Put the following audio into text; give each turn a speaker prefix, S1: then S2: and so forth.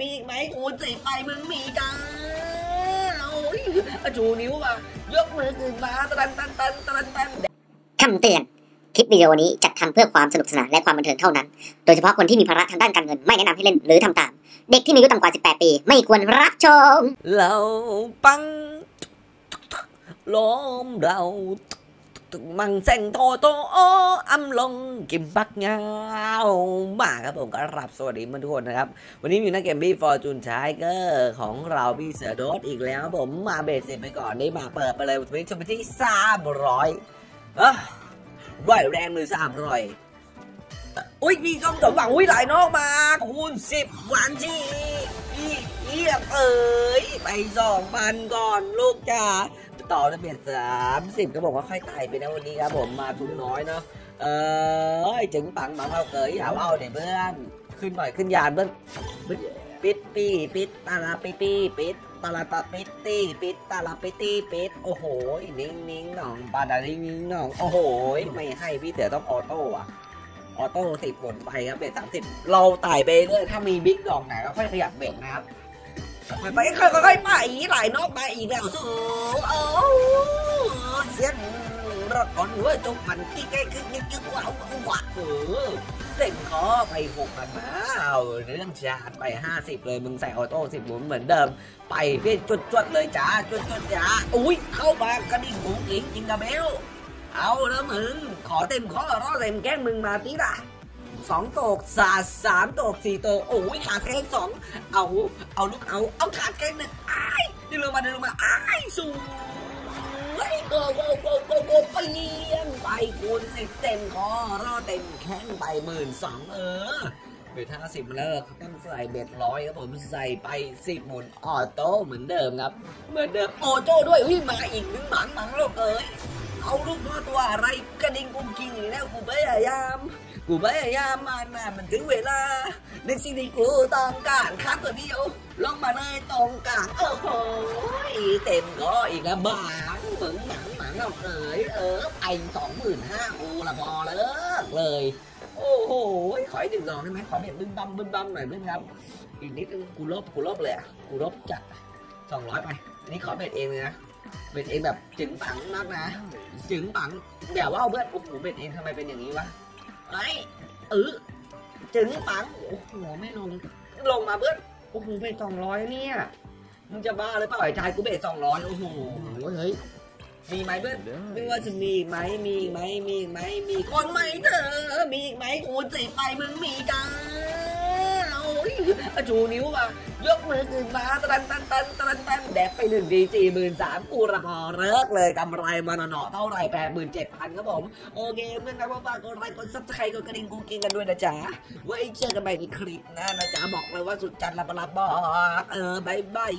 S1: มีอีกไหมคูณสิบไปมึงมีจ้าโอ้ยจูนิ้วมายกมือขึ้นมาตันตันตันตันตัน
S2: คำเตือน คลิปวิดีโอนี้จัดทำเพื่อความสนุกสนานและความบันเทิงเท่านั้น โดยเฉพาะคนที่มีภาระทางด้านการเงินไม่แนะนำให้เล่นหรือทำตาม เด็กที่มีอายุต่ำกว่า 18 ปี ไม่ควรรับชม
S1: เราปังล้อมเรา มังเซงโตโตโออำลงกิมปักเงามาครับผมก็รับสวัสดีมาทุกคนนะครับ วันนี้มีนักเกมบี้ฟอร์จูนชายเกอร์ของเราพี่เสือโดสอีกแล้วผมมาเบสเสร็จไปก่อนได้มาเปิดไปเลยวันนี้จะไปที่สามร้อยอะร้อยแรงมือสามร้อยอุ้ยมีกองสมหวังอุ้ยหลายนอกมา คูณสิบวันที่อี เอียงเอ๋ยไปสองพันก่อนลูกจ้าต่อระเบียดสามสิบก็บอกว่าค่อยตายไปนะวันนี้ครับผมมาทุนน้อยเนาะเออจึงปังบังเอาเกยเอาเอาเดี๋ยวเพื่อนขึ้นหน่อยขึ้นยานเพื่อนปิดปีปิดตาลาปิปีปิดตาลาตาปิดตีปิดตาลาปิตีปิดโอ้โหนิ่งนิ่งหน่องปาดานิ่งนิ่งหน่องโอ้โหไม่ให้พี่เสือต้องออโต้อะออโต้สิบผลไปครับเบรกสามสิบเราไต่ไปเรื่อยถ้ามีบิ๊กดอกไหนก็ค่อยขยับเบรกนะครับ ไปไปค่อยๆค่อยไปหลายนอกมาอีกแล้วสู้โอ้เสียงรถก่อนเว้ยจงมันกิ๊กกิ๊กกิ๊กกิ๊กกิ๊กว้าวว้าวเออเต็มคอไปหกพันมาเอาเรื่องชาร์ไปห้าสิบเลยมึงใส่ออโต้สิบหมุนเหมือนเดิม ไปเพี่จุดจดๆเลยจ้าจุดจดๆจ้าอุ้ยเข้ามากระดิ่งหูกิงจิงกระเบลเอาแล้วมึงขอเต็มข้อรอเต็มแก้งมึงมาตีละ สองตกสาสามตกสี่ตกโอ้ยขาดแค่สองเอาเอาลูกเอาเอาขาดแค่หนึ่งอ้ายเดินลงมาเดินลงมาอ้ายสูงเฮ้โกโกโกโกโกไปเลี้ยงไปคูณสิบเต็มคอรอเต็มแข้งไปหมื่นสองเออเบ็ดห้าสิบเลิกต้องใส่เบ็ดร้อยครับผมใส่ไปสิบหมุนออโต้เหมือนเดิมครับ เหมือนเดิมโอโต้ด้วยวิ่งมาอีกหนึ่งหมังหมังลูกเอ้ยเอาลูกพ่อตัวอะไรกระดิ่งกุ้งกิ้งอีกแล้วกูพยายาม กูพยายามมันนะมันถึงเวลา ในสิ่งที่กูต้องการครับตัวเดียวลงมาเลยตรงกลางโอ้โหเต็มก็อีกแล้วบางเหมือนหนังหนังเอาเอ๋ยเออไปสองหมื่นห้ากูละพอเลิกเลย โอ้โหขออีกหนึ่งดอกได้ไหมขอเบ็ดบึ้มบัมบึ้มบัมหน่อยเพื่อนครับ อีกนิดนึงกูลบกูลบเลยอะกูลบจัดสองร้อยไปนนี่ขอเบ็ดเองเลยนะเบ็ดเองแบบจึงปังมากนะ จึงปังแบบว่าเอาเพื่อนโอ้โหเบ็ดเองทำไมเป็นอย่างนี้วะ ไอ้เออจึงปังโอ้โหไม่ลง ลงมาเพื่อนโอ้โหเบ็ดสองร้อยเนี่ยมึงจะบ้าหรือเปล่าไอ้ชายกูเบ็ดสองร้อยโอ้โหเฮ้ยมีไหมเพื่อนไม่ว่าจะมีอีกไหมมีอีกไหมมีอีกไหมมีคนไหมเธอมีอีกไหมคูณสิบไปมึงมีจ้าโอ้ ยจูนิ้วมายกมือขึ้นมาตันตันตันตันตันแดกไปหนึ่งดีจี่หมื่นสามกูระพอเลิกเลยกำไรมาหน่อเท่าไรแปดหมื่นเจ็ดพันครับผม โอเคเพื่อนครับฝากกดไลค์กดซับสไครต์กดกระดิ่งกูกินกันด้วยนะจ๊ะ ไว้เจอกันใหม่ในคลิปหน้านะจ๊ะ บอกเลยว่าสุดจัดละปะลับบอกเออ bye bye